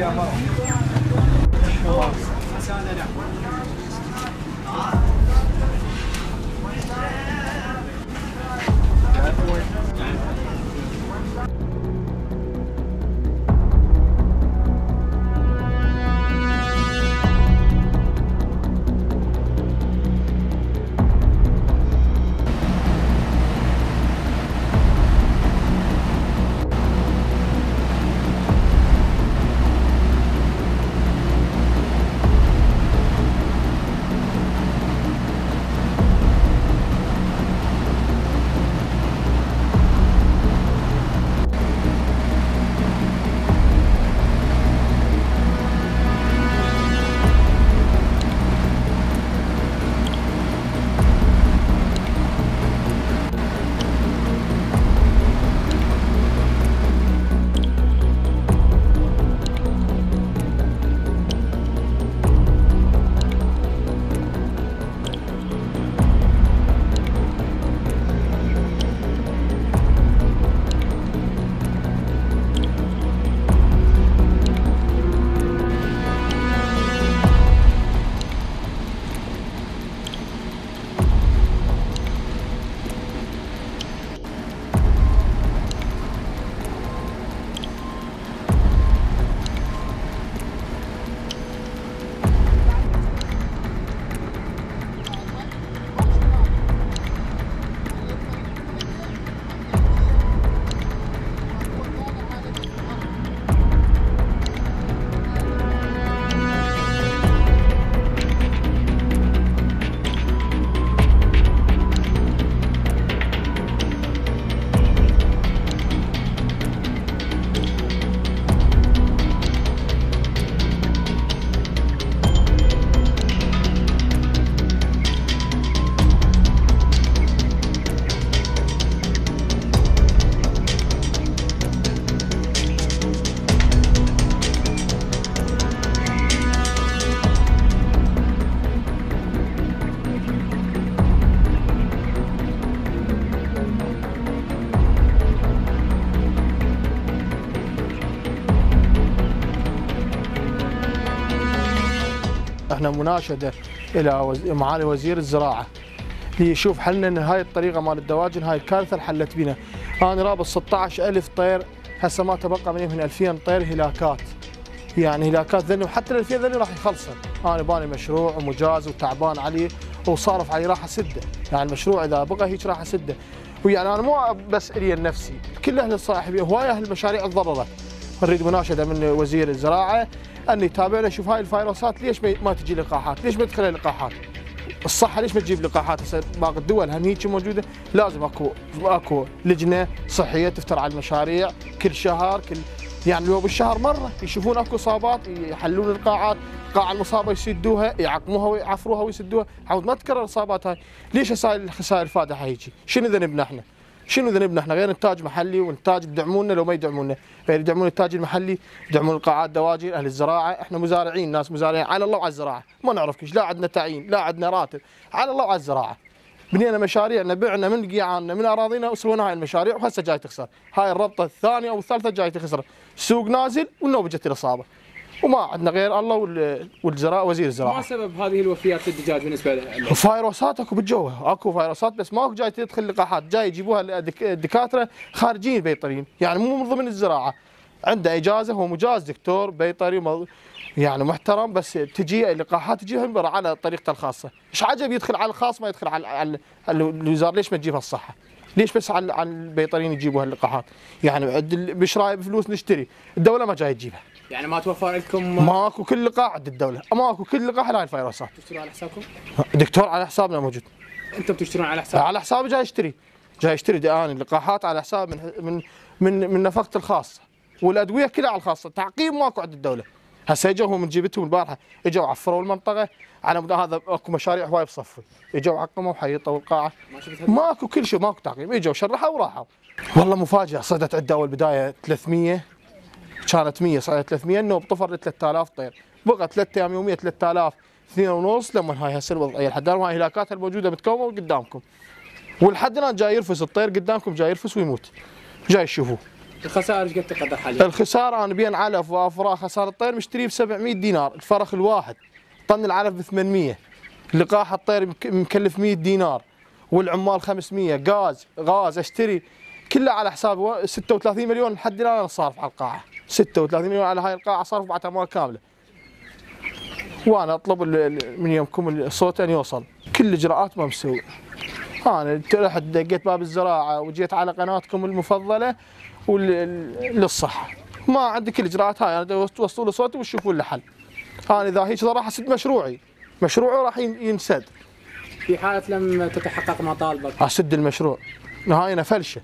هذا فيها إحنا مناشدة إلى. معالي وزير الزراعة. ليشوف حلنا إن هاي الطريقة مال الدواجن هاي الكارثه اللي حلت بنا. أنا رابط 16000 طير هسه ما تبقى من من 2000 طير هلاكات. يعني هلاكات ذني وحتى ال 2000 ذني راح يخلصن. أنا باني مشروع ومجاز وتعبان عليه وصارف عليه راح أسده. يعني المشروع إذا بقى هيك راح أسده. ويعني أنا مو بس إلي نفسي كل أهل الصاحبيه هواي أهل المشاريع تضررت نريد مناشدة من وزير الزراعة. ان يتابعنا يشوف هاي الفيروسات ليش ما- تجي لقاحات؟ ليش ما تدخل لقاحات؟ الصحة ليش ما تجيب لقاحات؟ هسه باقي الدول هم هيك موجودة؟ لازم أكو أكو لجنة صحية تفتر على المشاريع كل شهر كل يعني لو بالشهر مرة يشوفون أكو إصابات يحلون القاعات القاعه المصابة يسدوها يعقموها ويعفروها ويسدوها. عاود ما تكرر الإصابات هاي. ليش هسه الخسائر الفادحة هيجي؟ شنو ذنبنا إحنا؟ شنو ذنبنا إحنا؟ غير إنتاج محلي وإنتاج يدعمونا لو ما يدعمونا. غير يدعمون الانتاج المحلي يدعمون القاعات دواجن أهل الزراعة. إحنا مزارعين ناس مزارعين. على الله وعلى الزراعة. ما نعرف كيش. لا عندنا تعيين لا عندنا راتب. على الله وعلى الزراعة. بنينا مشاريعنا بعنا من قيعاننا من أراضينا وسوينا هاي المشاريع وهسه جاي تخسر. هاي الربطه الثانية أو الثالثه جاي تخسر. السوق نازل والنوبه جت الإصابة. وما عندنا غير الله وال- والزراعه وزير ما الزراعه سبب هذه الوفيات في الدجاج بالنسبة له؟ فيروسات اكو بالجو أكو فيروسات بس ماكو جاي تدخل لقاحات. جاي يجيبوها الدك- الدكاترة خارجين بيطريين يعني مو من ضمن الزراعه عنده إجازة هو مجاز دكتور بيطري يعني محترم بس تجي لقاحات تجيها من برا على طريقته الخاصة. إيش عجب يدخل على الخاص ما يدخل على, الوزارة؟ ليش ما تجيبها الصحة؟ ليش بس على البيطريين يجيبوا هاللقاحات يعني ال- بشراي بفلوس نشتري. الدولة ما جاي تجيبها. يعني ما توفر لكم ماكو كل لقاح عند الدولة. ماكو كل لقاح لهاي الفيروسات تشترون على حسابكم؟ دكتور على حسابنا موجود. أنتم تشترون على حساب؟ على حسابي جاي اشتري جاي اشتري دقان اللقاحات على حساب من من من, من نفقتي الخاصة والأدوية كلها على الخاصة. تعقيم ماكو عند الدولة. هسه إجوا هم من جيبتهم البارحة. إجوا عفروا المنطقة. على مود هذا أكو مشاريع هواي بصفي. إجوا عقموا وحيطوا القاعة؟ ماكو كل شيء ماكو تعقيم إجوا شرحوا وراحوا. والله مفاجأة صدت عده اول بدايه 300 كانت 100 صارت 300 النوب طفر ل 3000 طير. بقى ثلاث أيام يومية 3000 اثنين ونص لما هاي هسه الوضعيه لحد الآن هاي الهلاكات الموجودة متكومه قدامكم. ولحد الآن جاي يرفس الطير قدامكم جاي يرفس ويموت. جاي تشوفوه الخسائر إيش قد تقدر حاليا؟ الخسارة أنا بين علف وأفراخ خسارة الطير مشتريه ب 700 دينار الفرخ الواحد. طن العلف ب 800 لقاح الطير مك- مكلف 100 دينار. والعمال 500 غاز غاز أشتري. كله على حسابي و- 36 مليون. لحد الآن أنا صارف على القاعة. 36 مليون على هاي القاعة صارف بعد اموال كاملة. وأنا أطلب من يومكم الصوت ان يوصل. كل الاجراءات ما مسوي. أنا رحت دقيت باب الزراعة وجيت على قناتكم المفضلة وللصحه ما عندي كل الاجراءات هاي أنا توصلوا لي صوتي وتشوفون له حل. أنا إذا هيك راح أسد مشروعي مشروعي راح ين- ينسد. في حالة لم تتحقق مطالبك. أسد المشروع. نهاينا فلشة.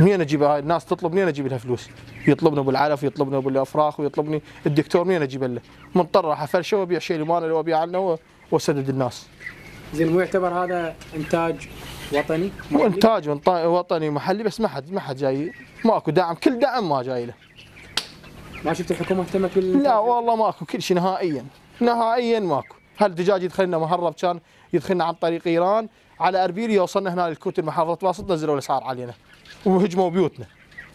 منين أجيب هاي؟ الناس تطلب منين أجيب لها فلوس؟ يطلبني أبو العلف يطلبني أبو الأفراخ ويطلبني الدكتور منين أجيب له؟ مضطر راح افلشه وأبيع شيء اللي مالي وابيع عنه وأسدد الناس. زين مو يعتبر هذا إنتاج وطني؟ محلي؟ وانتاج وانط- وطني محلي بس ما حد ما حد جاي. ماكو دعم كل دعم ما جاي له. ما شفت الحكومة اهتمت بال لا والله ماكو كل شيء نهائيا. نهائيا ماكو. هالدجاج يدخلنا مهرب كان يدخلنا عن طريق إيران؟ على اربيل يوصلنا هنا للكوت محافظه واسط نزلوا الأسعار علينا. وهجموا بيوتنا.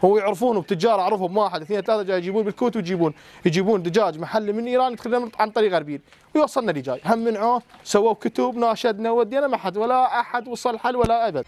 هو يعرفون وبتجار أعرفهم واحد اثنين ثلاثة جاي يجيبون بالكوت ويجيبون يجيبون دجاج محلي من إيران يدخلنا عن طريق اربيل ويوصلنا اللي جاي هم منعوه سووا كتب ناشدنا ودينا ما حد ولا أحد وصل حل ولا أبد.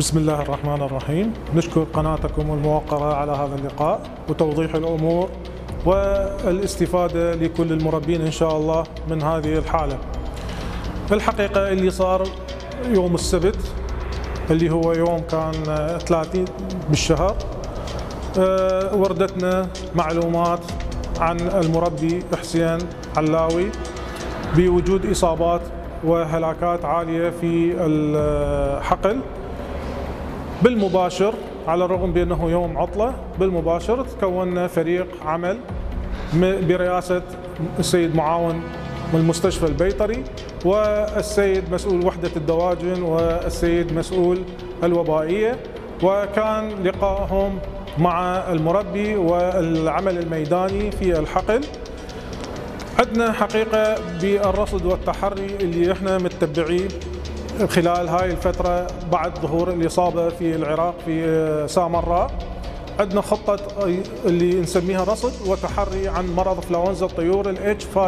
بسم الله الرحمن الرحيم. نشكر قناتكم الموقرة على هذا اللقاء وتوضيح الأمور والاستفادة لكل المربين إن شاء الله من هذه الحالة. الحقيقة اللي صار يوم السبت اللي هو يوم كان 30 بالشهر آه، وردتنا معلومات عن المربي حسين علاوي بوجود إصابات وهلاكات عالية في الحقل. بالمباشر على الرغم بأنه يوم عطلة بالمباشر تكوننا فريق عمل برئاسة السيد معاون المستشفى البيطري والسيد مسؤول وحدة الدواجن والسيد مسؤول الوبائية وكان لقائهم مع المربي والعمل الميداني في الحقل. عندنا حقيقة بالرصد والتحري اللي إحنا متبعيه خلال هاي الفترة بعد ظهور الإصابة في العراق في سامراء عندنا خطة اللي نسميها رصد وتحري عن مرض فلونزا الطيور ال H5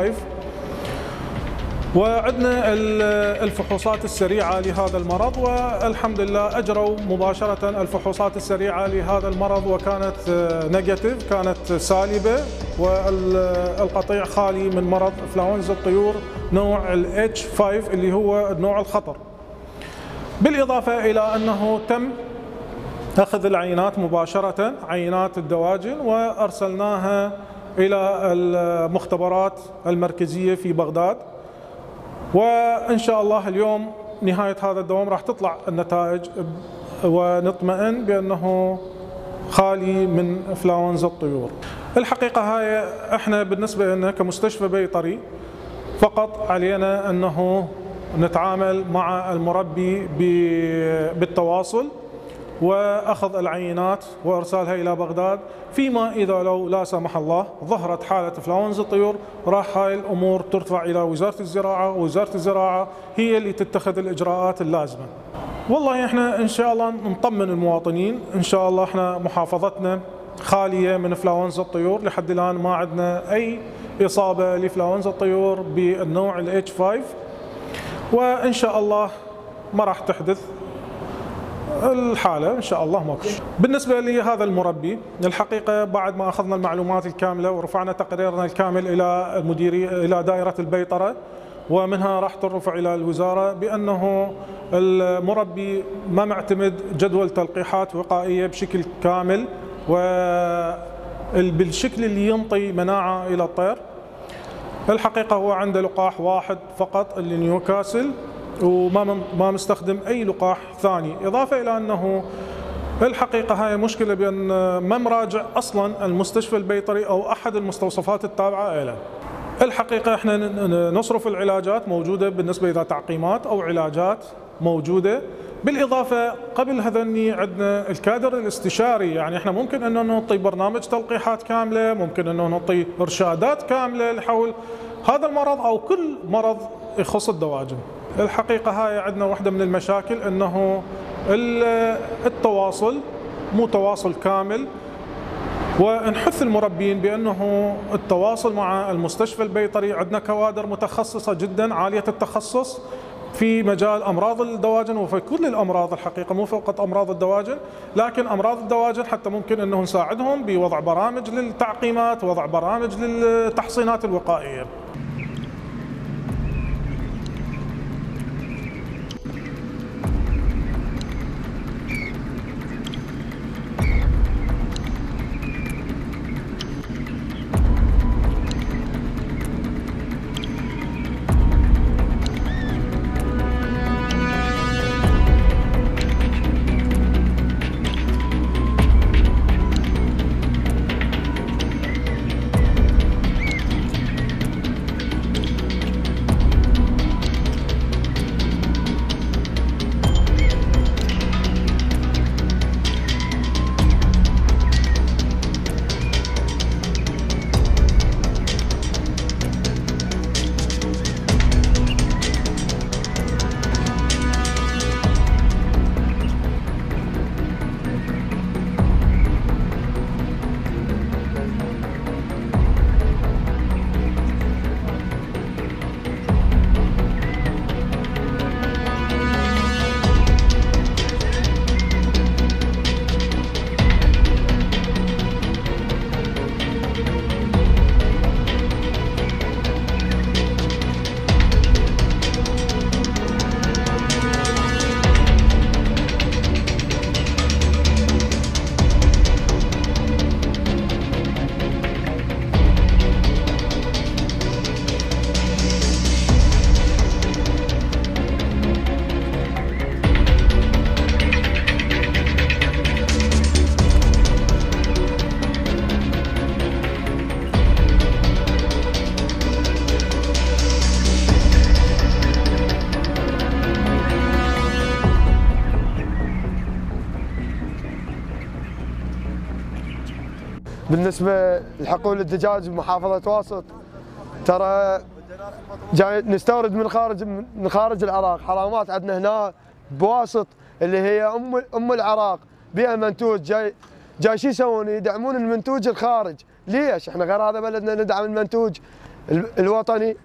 وعندنا ال- الفحوصات السريعة لهذا المرض والحمد لله أجروا مباشرة الفحوصات السريعة لهذا المرض وكانت نيجاتيف كانت سالبة والقطيع خالي من مرض فلونزا الطيور نوع ال H5 اللي هو النوع الخطر. بالإضافة إلى أنه تم أخذ العينات مباشرة عينات الدواجن وأرسلناها إلى المختبرات المركزية في بغداد. وإن شاء الله اليوم نهاية هذا الدوام راح تطلع النتائج ونطمئن بأنه خالي من انفلونزا الطيور. الحقيقة هاي إحنا بالنسبة لنا كمستشفى بيطري فقط علينا أنه نتعامل مع المربي بالتواصل وأخذ العينات وإرسالها إلى بغداد. فيما إذا لو لا سمح الله ظهرت حالة انفلونزا الطيور. راح هاي الأمور ترفع إلى وزارة الزراعة. ووزاره الزراعة هي اللي تتخذ الإجراءات اللازمة. والله إحنا إن شاء الله نطمن المواطنين، إن شاء الله إحنا محافظتنا خالية من انفلونزا الطيور. لحد الآن ما عندنا أي إصابة لانفلونزا الطيور بالنوع الاتش 5 وإن شاء الله ما راح تحدث. الحالة إن شاء الله ماكو بالنسبة لي هذا المربي الحقيقة بعد ما أخذنا المعلومات الكاملة ورفعنا تقريرنا الكامل إلى المديريه إلى دائرة البيطرة ومنها راح ترفع إلى الوزارة بأنه المربي ما معتمد جدول تلقيحات وقائية بشكل كامل وبالشكل اللي ينطي مناعة إلى الطير. الحقيقة هو عنده لقاح واحد فقط اللي نيوكاسل وما ما مستخدم أي لقاح ثاني. إضافة إلى أنه الحقيقة هاي مشكلة بأن ما مراجع أصلا المستشفى البيطري أو أحد المستوصفات التابعة له الحقيقة إحنا نصرف العلاجات موجودة بالنسبة إلى تعقيمات أو علاجات موجودة. بالإضافة قبل هذني عندنا الكادر الاستشاري. يعني إحنا ممكن أنه نعطي برنامج تلقيحات كاملة ممكن أنه نعطي إرشادات كاملة حول هذا المرض أو كل مرض يخص الدواجن. الحقيقة هاي عندنا واحدة من المشاكل أنه التواصل مو تواصل كامل ونحث المربين بأنه التواصل مع المستشفى البيطري عندنا كوادر متخصصة جدا عالية التخصص. في مجال أمراض الدواجن وفي كل الأمراض الحقيقة مو فقط أمراض الدواجن لكن أمراض الدواجن حتى ممكن انه نساعدهم بوضع برامج للتعقيمات وضع برامج للتحصينات الوقائية. بالنسبة لحقول الدجاج بمحافظه واسط ترى جاي نستورد من خارج من خارج العراق. حرامات عندنا هنا بواسط اللي هي أم أم العراق. بها منتوج. جاي جاي شو يسوون؟ يدعمون المنتوج الخارج. ليش؟ إحنا غير هذا بلدنا ندعم المنتوج الوطني.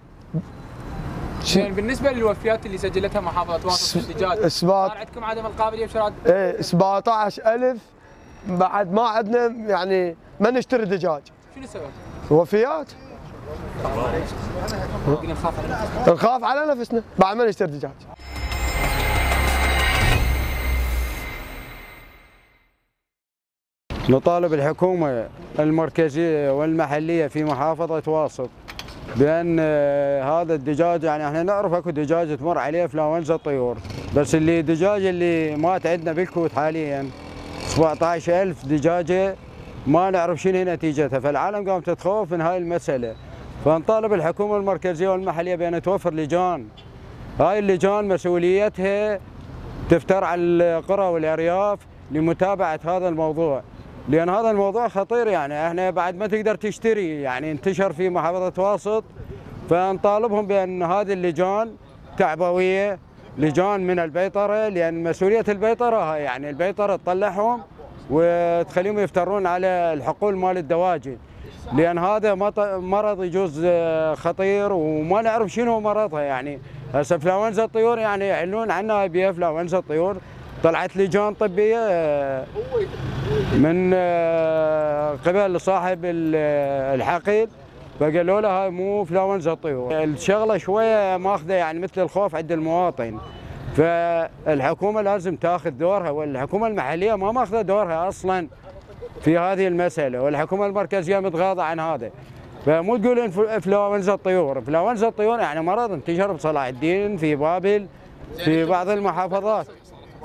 يعني بالنسبة للوفيات اللي سجلتها محافظة واسط في الدجاج صار عندكم عدم القابلية بشراء إيه 17000 بعد ما عندنا يعني ما نشتري دجاج؟ شنو السبب؟ وفيات. نخاف على نخاف على نفسنا. بعد ما نشتري دجاج؟ نطالب الحكومة المركزية والمحلية في محافظة واسط بأن آه، هذا الدجاج يعني إحنا نعرف أكو دجاج تمر عليه انفلونزا الطيور بس اللي دجاج اللي مات عندنا بالكوت حاليا 17000 دجاجة ما نعرف شنو هي نتيجتها. فالعالم قامت تخوف من هاي المسألة. فنطالب الحكومة المركزية والمحلية بأن توفر لجان. هاي اللجان مسؤوليتها تفتر على القرى والأرياف لمتابعة هذا الموضوع. لأن هذا الموضوع خطير يعني. إحنا بعد ما تقدر تشتري يعني انتشر في محافظة واسط. فنطالبهم بأن هذه اللجان تعبوية لجان من البيطرة لأن مسؤولية البيطرة يعني البيطرة تطلعهم وتخليهم يفترون على الحقول مال الدواجن. لأن هذا مرض يجوز آه، خطير وما نعرف شنو مرضها يعني. هسه انفلونزا الطيور يعني يعلنون عنها بها انفلونزا الطيور. طلعت لجان طبية آه، من آه، قبل صاحب ال- الحقل فقالوا له هاي مو انفلونزا الطيور. الشغلة شوية ماخذة يعني مثل الخوف عند المواطن. فالحكومة لازم تاخذ دورها والحكومة المحلية ما ماخذة دورها أصلا في هذه المسألة والحكومة المركزية متغاضى عن هذا. فمو تقول انفلونزا الطيور انفلونزا الطيور يعني مرض انتشر بصلاح الدين في بابل في بعض المحافظات.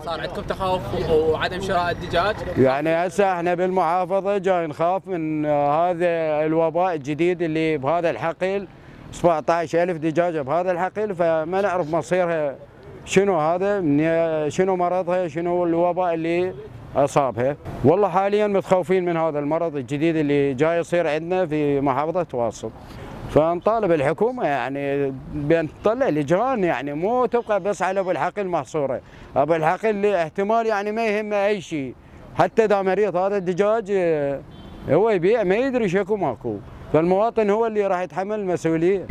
صار عندكم تخوف وعدم شراء الدجاج؟ يعني هسه إحنا بالمحافظة جاي نخاف من هذا الوباء الجديد اللي بهذا الحقل. 17000 دجاجة بهذا الحقل فما نعرف مصيرها شنو هذا؟ شنو مرضها؟ شنو الوباء اللي أصابها؟ والله حاليا متخوفين من هذا المرض الجديد اللي جاي يصير عندنا في محافظة واسط فنطالب الحكومة يعني بأن تطلع لجان يعني مو تبقى بس على أبو الحقل محصوره، أبو الحقل احتمال يعني ما يهمه أي شيء، حتى إذا مريض هذا الدجاج آه، هو يبيع ما يدري شكو ماكو، فالمواطن هو اللي راح يتحمل المسؤولية.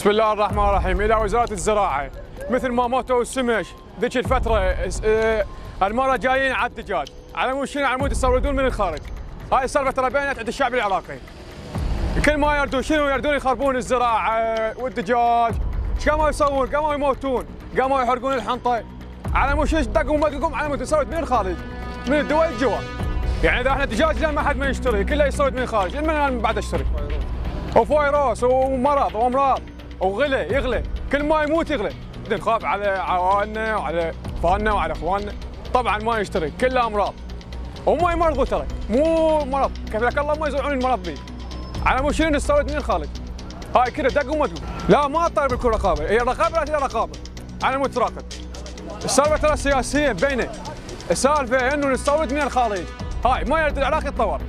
بسم الله الرحمن الرحيم. إلى وزارة الزراعة مثل ما موتوا السمچ ذيك الفترة آه، المرة جايين على الدجاج. على مود شنو على مود يستوردون من الخارج. هاي السالفة ترى بينت عند الشعب العراقي. كل ما يردون شنو يردون يخربون الزراعة والدجاج؟ قاموا يسوون؟ قاموا يموتون. قاموا يحرقون الحنطة. على مود شنو دقوا ما دقوا على مود يستورد من الخارج من الدول الجوا. يعني إذا إحنا دجاج لين ما حد ما يشتري كله يستورد من الخارج. من أنا بعد اشتري. وفيروس ومرض وأمراض. وغلى يغلى كل ما يموت يغلى نخاف على عوائلنا وعلى اطفالنا وعلى أخواننا. طبعا ما يشتري كلها امراض وما يمرضوا ترى. مو مرض. كيف لك الله ما يزرعون المرض ذي على مو شنو نستورد من الخارج هاي كذا دق وما تقول. لا ما طالب الكل رقابة. هي رقابه لا رقابة. على مود تراقب. السالفة ترى سياسية بينه السالفة إنه نستورد من الخارج هاي ما يرد العراق يتطور.